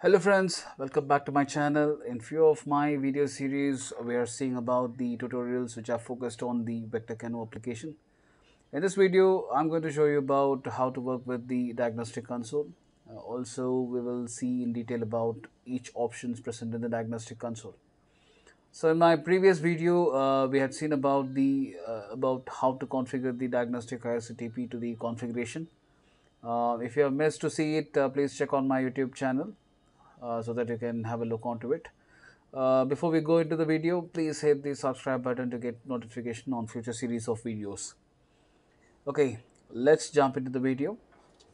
Hello friends, welcome back to my channel. In few of my video series, we are seeing about the tutorials which are focused on the Vector CANoe application. In this video, I'm going to show you about how to work with the diagnostic console. Uh, also, we will see in detail about each options present in the diagnostic console. So in my previous video, uh, we had seen about the uh, about how to configure the diagnostic IRC-TP to the configuration. Uh, if you have missed to see it, uh, please check on my YouTube channel so that you can have a look onto it. Uh, before we go into the video, please hit the subscribe button to get notification on future series of videos. Okay, let's jump into the video.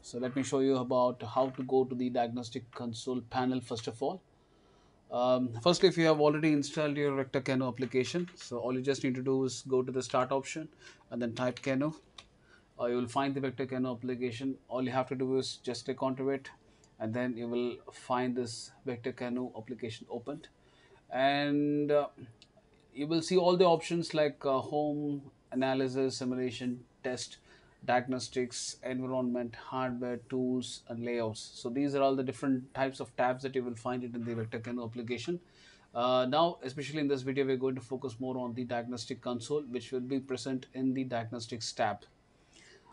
So let me show you about how to go to the diagnostic console panel first of all. Um, firstly, if you have already installed your Vector CANoe application, so all you just need to do is go to the start option and then type CANoe. Uh, you will find the Vector CANoe application. All you have to do is just click onto it and then you will find this vector CANoe application opened. And uh, you will see all the options like uh, home analysis simulation test diagnostics environment hardware tools and layouts. So these are all the different types of tabs that you will find it in the vector CANoe application. Uh, now especially in this video we're going to focus more on the diagnostic console which will be present in the diagnostics tab.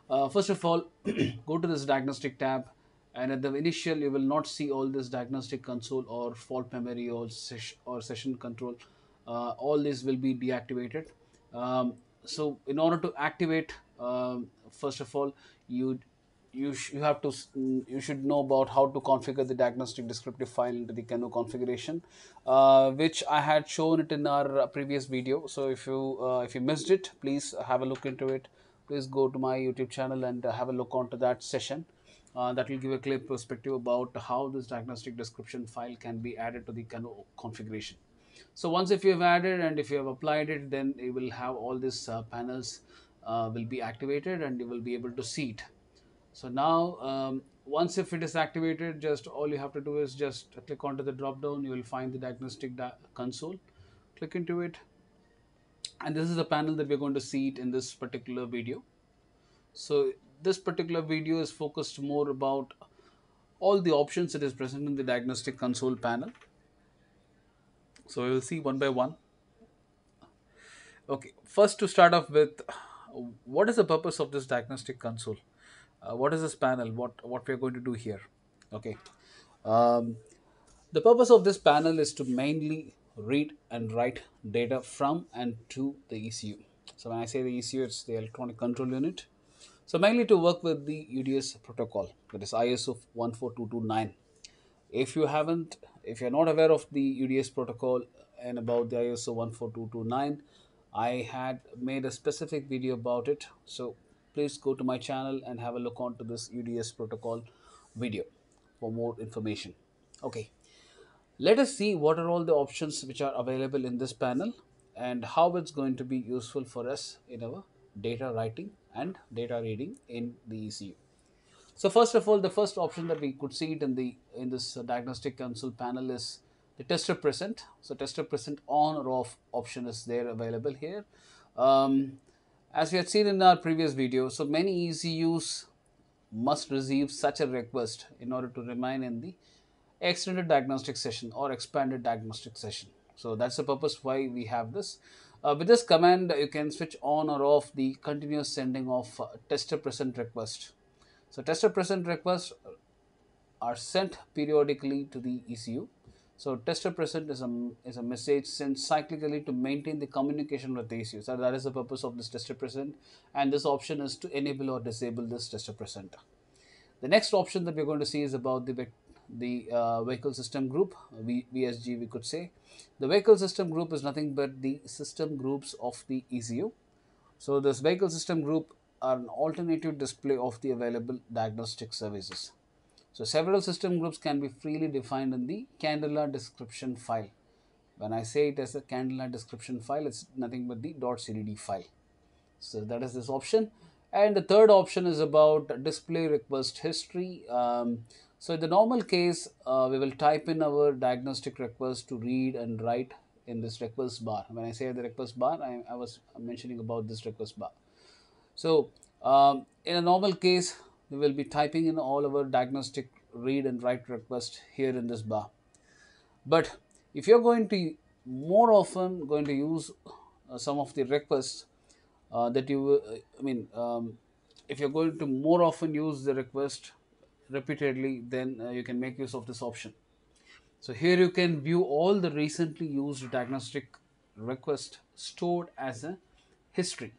Uh, first of all go to this diagnostic tab and at the initial you will not see all this diagnostic console or fault memory or, ses or session control. Uh, all this will be deactivated. Um, so in order to activate um, first of all you you, you have to you should know about how to configure the diagnostic descriptive file into the CANoe configuration uh, which I had shown it in our previous video. So if you uh, if you missed it please have a look into it. Please go to my YouTube channel and have a look onto that session uh, that will give a clear perspective about how this diagnostic description file can be added to the configuration. So once if you have added and if you have applied it, then you will have all these uh, panels uh, will be activated and you will be able to see it. So now um, once if it is activated, just all you have to do is just click onto the drop down, you will find the diagnostic di console, click into it and this is the panel that we're going to see it in this particular video. So this particular video is focused more about all the options that is present in the diagnostic console panel. So we will see one by one. Okay, first to start off with, what is the purpose of this diagnostic console? Uh, what is this panel? What what we are going to do here? Okay, um, the purpose of this panel is to mainly read and write data from and to the ECU. So when I say the ECU, it's the electronic control unit. So mainly to work with the UDS protocol, that is ISO 14229. If you haven't, if you're not aware of the UDS protocol and about the ISO 14229, I had made a specific video about it. So please go to my channel and have a look onto this UDS protocol video for more information. Okay, let us see what are all the options which are available in this panel and how it's going to be useful for us in our data writing and data reading in the ECU. So first of all, the first option that we could see it in the in this diagnostic console panel is the tester present. So tester present on or off option is there available here. Um, as we had seen in our previous video, so many ECUs must receive such a request in order to remain in the extended diagnostic session or expanded diagnostic session. So that's the purpose why we have this. Uh, with this command, you can switch on or off the continuous sending of uh, tester present request. So tester present requests are sent periodically to the ECU. So tester present is a, is a message sent cyclically to maintain the communication with the ECU. So that is the purpose of this tester present and this option is to enable or disable this tester present. The next option that we're going to see is about the the uh, vehicle system group v, VSG we could say. The vehicle system group is nothing but the system groups of the ECU. So this vehicle system group are an alternative display of the available diagnostic services. So several system groups can be freely defined in the CANdela description file. When I say it as a CANdela description file, it's nothing but the .cdd file. So that is this option. And the third option is about display request history. Um, so in the normal case, uh, we will type in our diagnostic request to read and write in this request bar. When I say the request bar, I, I was mentioning about this request bar. So um, in a normal case, we will be typing in all our diagnostic read and write request here in this bar but if you're going to more often going to use uh, some of the requests uh, that you uh, i mean um, if you're going to more often use the request repeatedly then uh, you can make use of this option. So here you can view all the recently used diagnostic request stored as a history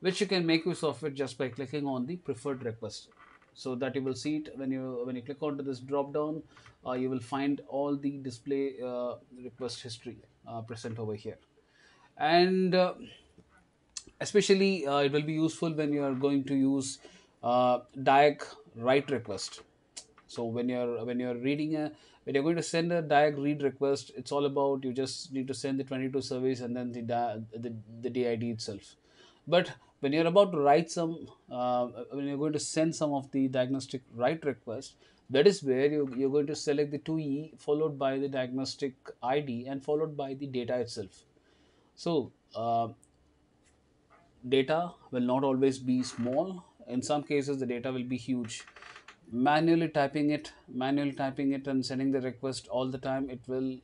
which you can make use of it just by clicking on the preferred request. So that you will see it when you when you click onto this drop down uh, you will find all the display uh, request history uh, present over here. And uh, especially uh, it will be useful when you are going to use uh, write request. So when you're when you're reading a when you're going to send a diag read request it's all about you just need to send the 22 service and then the the, the did itself. But when you're about to write some uh, when you're going to send some of the diagnostic write request that is where you, you're going to select the 2e followed by the diagnostic id and followed by the data itself. So uh, data will not always be small in some cases the data will be huge. Manually typing it manually typing it and sending the request all the time it will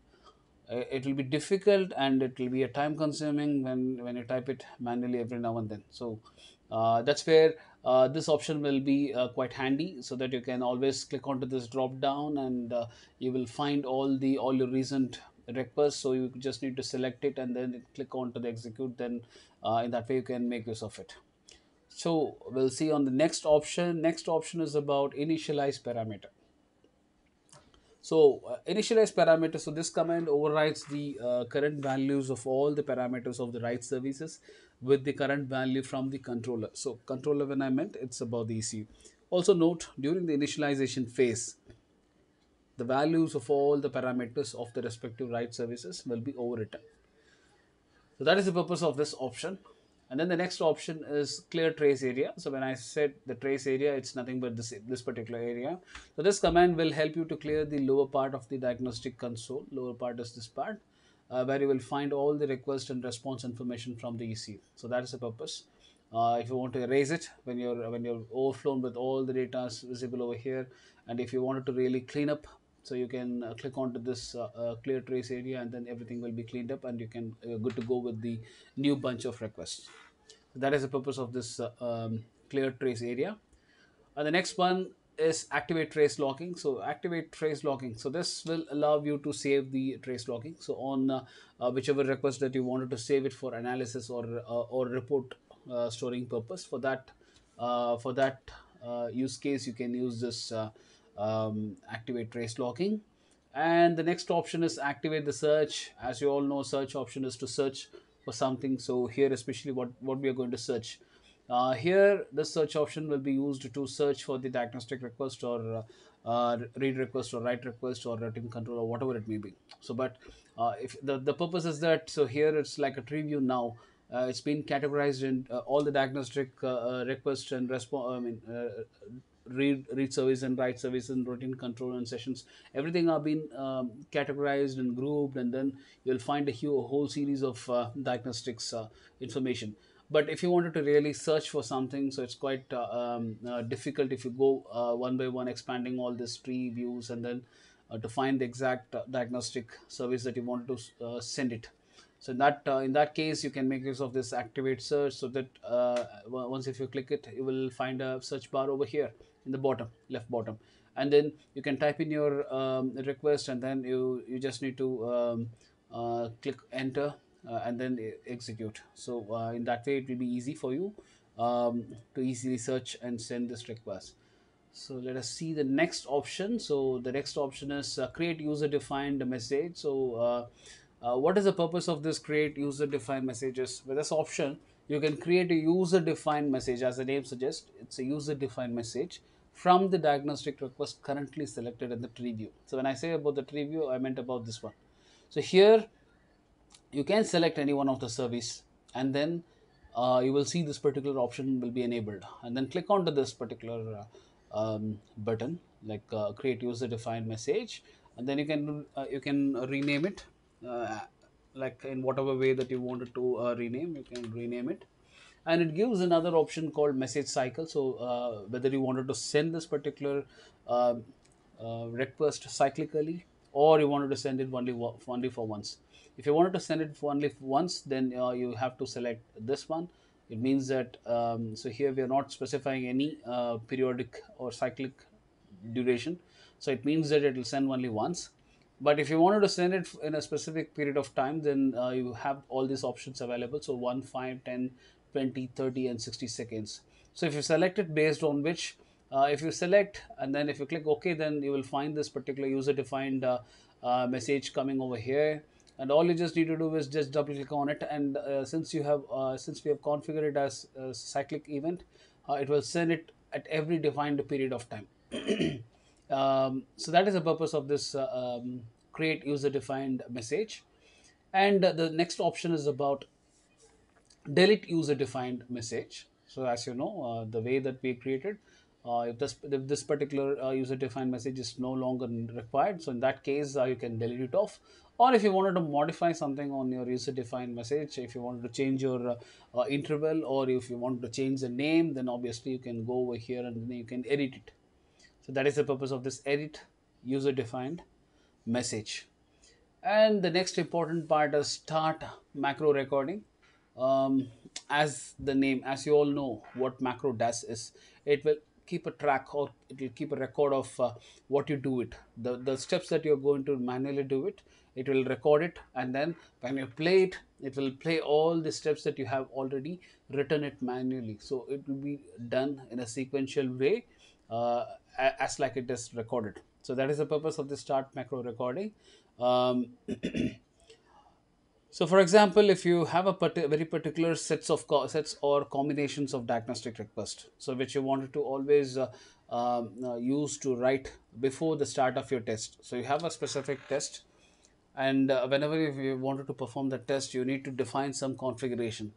uh, it will be difficult and it will be a time consuming when when you type it manually every now and then. So uh, that's where uh, this option will be uh, quite handy so that you can always click onto this drop down and uh, you will find all the all your recent requests. So you just need to select it and then click on to the execute then uh, in that way you can make use of it so we'll see on the next option next option is about initialize parameter so uh, initialize parameter so this command overrides the uh, current values of all the parameters of the write services with the current value from the controller so controller when i meant it's about the ecu also note during the initialization phase the values of all the parameters of the respective write services will be overwritten. So that is the purpose of this option. And then the next option is clear trace area. So when I said the trace area, it's nothing but this, this particular area. So this command will help you to clear the lower part of the diagnostic console. Lower part is this part uh, where you will find all the request and response information from the EC. So that is the purpose. Uh, if you want to erase it when you're when you're overflown with all the data visible over here and if you wanted to really clean up so you can uh, click onto this uh, uh, clear trace area and then everything will be cleaned up and you can uh, good to go with the new bunch of requests that is the purpose of this uh, um, clear trace area. And the next one is activate trace locking. So activate trace locking. So this will allow you to save the trace locking. So on uh, uh, whichever request that you wanted to save it for analysis or uh, or report storing purpose. For that for that use case you can use this um, activate trace locking. And the next option is activate the search. As you all know search option is to search for something. So here especially what what we are going to search. Uh, here the search option will be used to search for the diagnostic request or uh, uh, read request or write request or routine control or whatever it may be. So but uh, if the, the purpose is that so here it's like a tree view now. Uh, it's been categorized in uh, all the diagnostic requests and response i mean read read service and write service and routine control and sessions everything are being um, categorized and grouped and then you'll find a, whole series of uh, diagnostics uh, information. But if you wanted to really search for something so it's quite uh, um, uh, difficult if you go uh, one by one expanding all these tree views and then to find the exact diagnostic service that you want to send it. So in that uh, in that case you can make use of this activate search so that uh, once if you click it you will find a search bar over here in the bottom left bottom. And then you can type in your um, request and then you you just need to um, uh, click enter uh, and then execute. So uh, in that way it will be easy for you um, to easily search and send this request. So let us see the next option. So the next option is uh, create user defined message. So uh, uh, what is the purpose of this create user defined messages? With this option you can create a user defined message as the name suggests. It's a user defined message from the diagnostic request currently selected in the tree view. So when I say about the tree view, I meant about this one. So here you can select any one of the service and then uh, you will see this particular option will be enabled and then click onto this particular uh, um, button like uh, create user defined message and then you can uh, you can rename it uh, like in whatever way that you wanted to uh, rename you can rename it and it gives another option called message cycle. So uh, whether you wanted to send this particular uh, uh, request cyclically or you wanted to send it only only for once. If you wanted to send it only once then uh, you have to select this one. It means that um, so here we are not specifying any uh, periodic or cyclic duration. So it means that it will send only once. But if you wanted to send it in a specific period of time then uh, you have all these options available. So 1 5 10 20 30 and 60 seconds. So if you select it based on which uh, if you select and then if you click ok then you will find this particular user defined uh, uh, message coming over here. And all you just need to do is just double click on it. And uh, since you have uh, since we have configured it as a cyclic event uh, it will send it at every defined period of time. Um, so that is the purpose of this um, create user defined message. And the next option is about delete user defined message. So as you know uh, the way that we created uh, if this if this particular uh, user defined message is no longer required so in that case you can delete it off. Or if you wanted to modify something on your user defined message if you wanted to change your uh, uh, interval or if you want to change the name then obviously you can go over here and then you can edit it. So that is the purpose of this edit user defined message. And the next important part is start macro recording um, as the name as you all know what macro does is it will keep a track or it will keep a record of uh, what you do it. The the steps that you're going to manually do it it will record it and then when you play it it will play all the steps that you have already written it manually. So it will be done in a sequential way uh, as like it is recorded. So that is the purpose of the start macro recording. Um, so for example if you have a very particular sets of sets or combinations of diagnostic requests so which you wanted to always uh, um, uh, use to write before the start of your test. So you have a specific test and uh, whenever you wanted to perform the test you need to define some configuration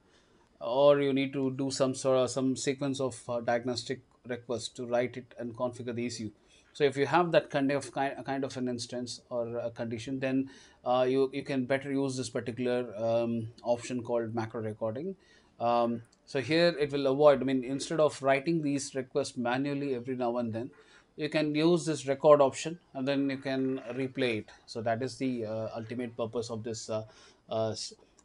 or you need to do some sort of some sequence of uh, diagnostic requests to write it and configure the ECU. So if you have that kind of kind, kind of an instance or a condition, then uh, you you can better use this particular um, option called macro recording. Um, so here it will avoid. I mean, instead of writing these requests manually every now and then, you can use this record option and then you can replay it. So that is the uh, ultimate purpose of this uh, uh,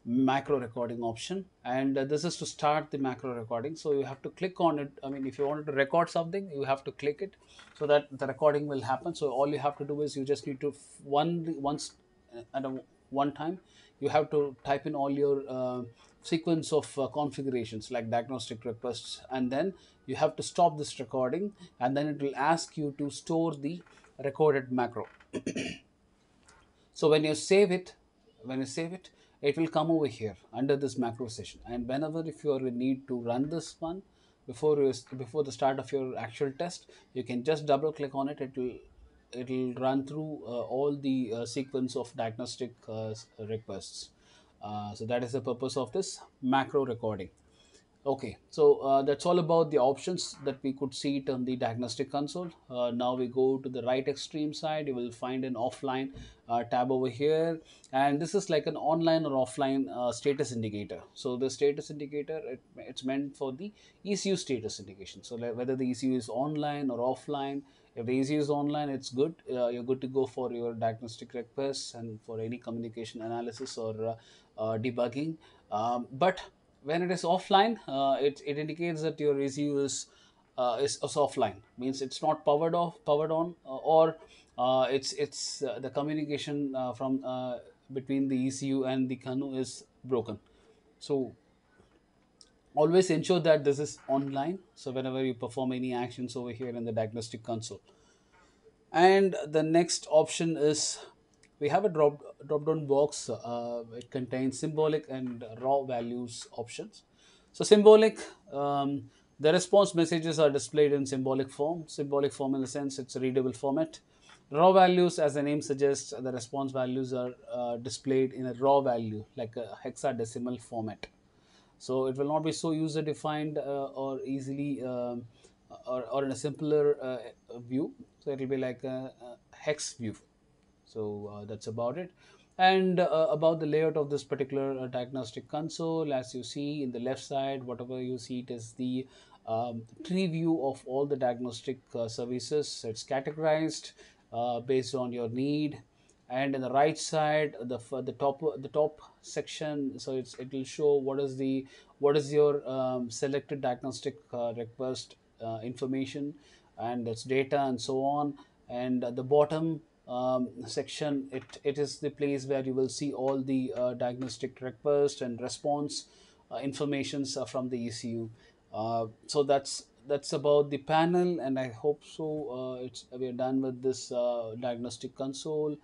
macro recording option. And uh, this is to start the macro recording. So you have to click on it. I mean if you wanted to record something you have to click it so that the recording will happen. So all you have to do is you just need to one once uh, at a one time you have to type in all your uh, sequence of uh, configurations like diagnostic requests. And then you have to stop this recording. And then it will ask you to store the recorded macro. So when you save it when you save it it will come over here under this macro session. And whenever if you need to run this one before you, before the start of your actual test you can just double click on it. It will it will run through uh, all the uh, sequence of diagnostic uh, requests. Uh, so that is the purpose of this macro recording Okay, so uh, that's all about the options that we could see it on the diagnostic console. Uh, now we go to the right extreme side, you will find an offline uh, tab over here. And this is like an online or offline uh, status indicator. So the status indicator, it, it's meant for the ECU status indication. So like whether the ECU is online or offline, if the ECU is online, it's good. Uh, you're good to go for your diagnostic requests and for any communication analysis or uh, debugging. Um, but when it is offline, uh, it, it indicates that your ECU is, uh, is, is offline. Means it's not powered off, powered on, uh, or it's it's the communication from between the ECU and the CANoe is broken. So always ensure that this is online. So whenever you perform any actions over here in the diagnostic console. And the next option is we have a drop drop down box uh, it contains symbolic and raw values options. So symbolic um, the response messages are displayed in symbolic form symbolic form in the sense it's a readable format. Raw values as the name suggests the response values are uh, displayed in a raw value like a hexadecimal format. So it will not be so user defined uh, or easily um, or, or in a simpler uh, view. So it will be like a, a hex view so uh, that's about it. And uh, about the layout of this particular uh, diagnostic console as you see in the left side whatever you see it is the um, tree view of all the diagnostic uh, services. It's categorized uh, based on your need. And in the right side the the top the top section so it's it will show what is the what is your um, selected diagnostic uh, request information and its data and so on. And at the bottom um, section it it is the place where you will see all the uh, diagnostic request and response uh, informations uh, from the ECU uh, so that's that's about the panel and I hope so uh, it's we are done with this uh, diagnostic console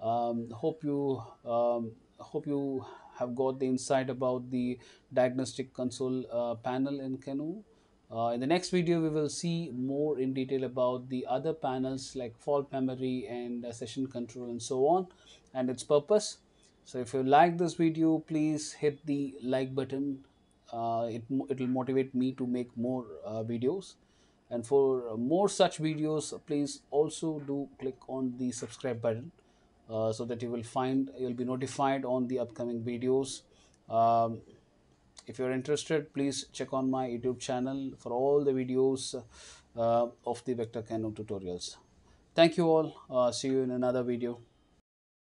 um, hope you um, hope you have got the insight about the diagnostic console panel in CANoe. Uh, in the next video, we will see more in detail about the other panels like fault memory and uh, session control and so on and its purpose. So if you like this video, please hit the like button. Uh, it, will motivate me to make more uh, videos. And for more such videos, please also do click on the subscribe button uh, so that you will find you'll be notified on the upcoming videos um, if you're interested please check on my youtube channel for all the videos uh, of the vector CANoe tutorials. Thank you all. Uh, see you in another video